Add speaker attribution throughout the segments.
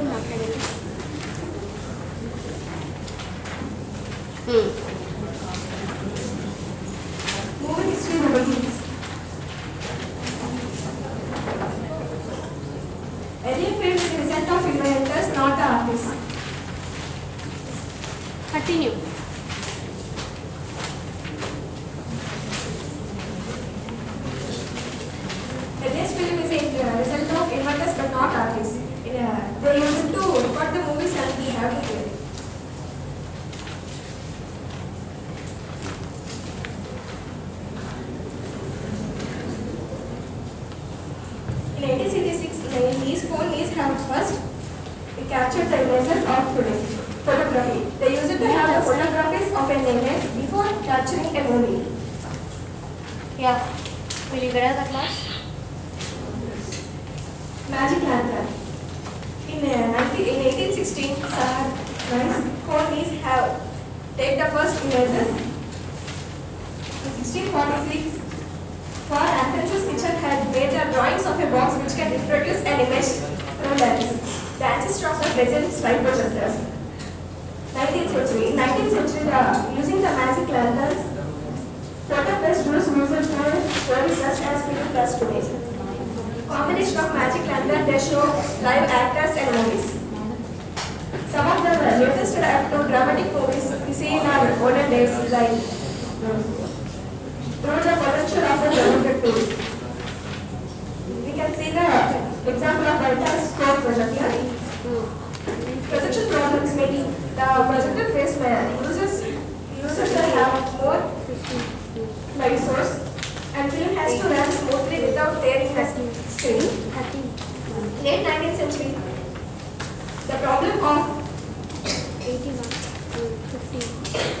Speaker 1: colar pra eles. Hum. Any field is result of. Continue. spoon is have first. It captures the images of photography. They use it to have the photographs of an image before capturing a movie.
Speaker 2: Yeah. Will you get out the class?
Speaker 1: Magic lantern. In, uh, 19, in 1816, colonies have take the first images. In 1646, made the drawings of a box which can reproduce an image through lens. The ancestor of the present projector. 19th century. 19th century, the, using the magic lanterns, photographers used music for stories just as film does today. Combination of magic lantern, they show live actors and movies. Some of the latest dramatic movies we see in our olden days like through the potential of the projector tool. See the example of Voltaire's score projector. Projection problems maybe the projector face where users users will have more light source and film has to run smoothly without tearing the screen. Late 19th century, the problem of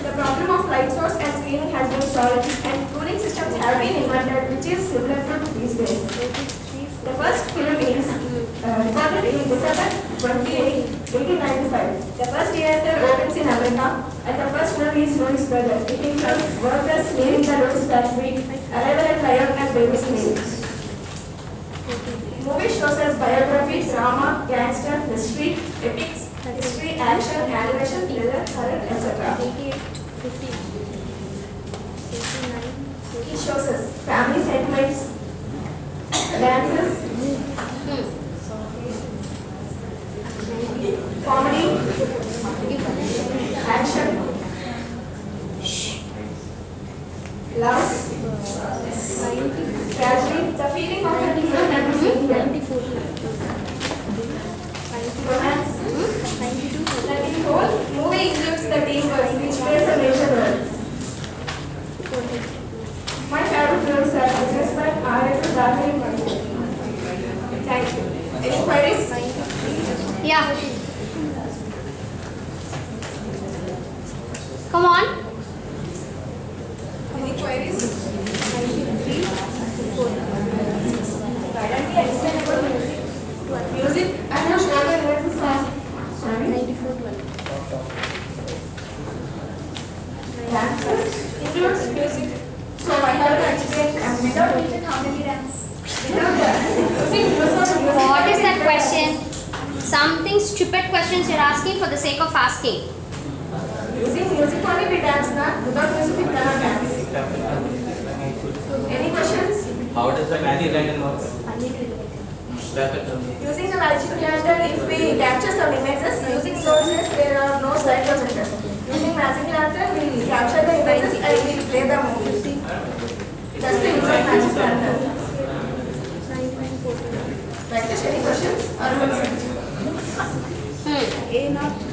Speaker 1: the problem of light source and screening has been solved and cooling systems have been invented which is similar to these days. The first theater opens in America and the first one is Louis Brother. It is workers nearing the Louis factory, arrival at Lyon and baby's name. Movie shows us biographies, drama, gangster, history, epics, history, action, animation, thriller, etc. It shows us family sentiments, dances, comedy, action, love, tragedy, the feeling of a different and romance. Like in whole movie includes the. My favorite films are Businessman, R.F. Darling, Thank you. Any queries?
Speaker 2: Yeah. Come on.
Speaker 1: Any queries? Music. So I have. Without music, how many dance? Without music,
Speaker 2: it was not stupid questions you're asking for the sake of asking.
Speaker 1: Using music only we dance, na? Without music we cannot dance. Any questions?
Speaker 3: How does the magic lantern work?
Speaker 1: Using the magic lantern, if we capture some images, using sources, there are no slide projectors. Using magic lantern, we capture the images and we play the movie. That's the use of magic lantern. Practice any questions? A not